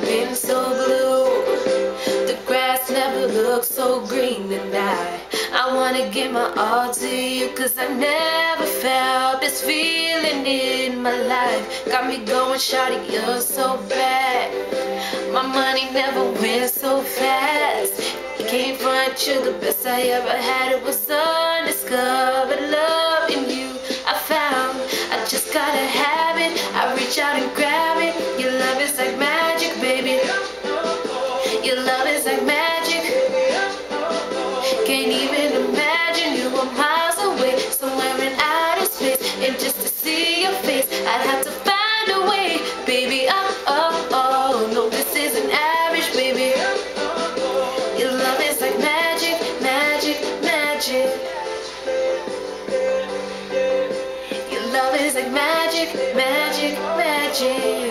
been so blue. The grass never looked so green and I wanna give my all to you Cause I never felt this feeling in my life. Got me going shawty, you're so bad. My money never went so fast. Can't front you, the best I ever had. It was undiscovered love in you I found, I just gotta have it. I reach out and grab Your love is like magic. Can't even imagine you were miles away Somewhere in outer space. Just to see your face I'd have to find a way. Baby, oh, oh, oh No, this isn't average, baby. Your love is like magic, magic, magic. Your love is like magic, magic, magic